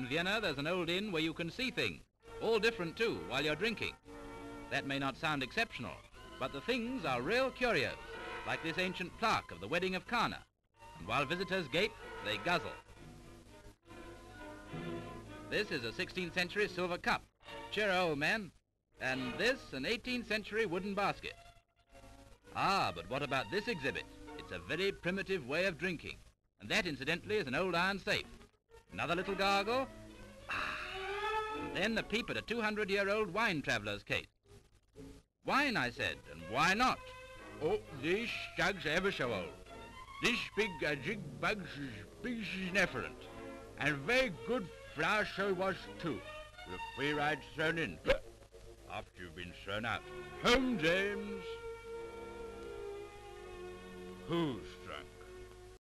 Vienna, there's an old inn where you can see things, all different too, while you're drinking. That may not sound exceptional, but the things are real curios, like this ancient plaque of the wedding of Cana. And while visitors gape, they guzzle. This is a 16th century silver cup. Cheer, old man. And this, an 18th century wooden basket. Ah, but what about this exhibit? It's a very primitive way of drinking. And that, incidentally, is an old iron safe. Another little gargle. Ah. And then the peep at a 200-year-old wine traveller's case. Wine, I said, and why not? Oh, these jugs ever so old. This big uh, jig bugs big elephant. And very good flour so was too. With a free ride thrown in. After you've been thrown out. Home, James. Who's drunk?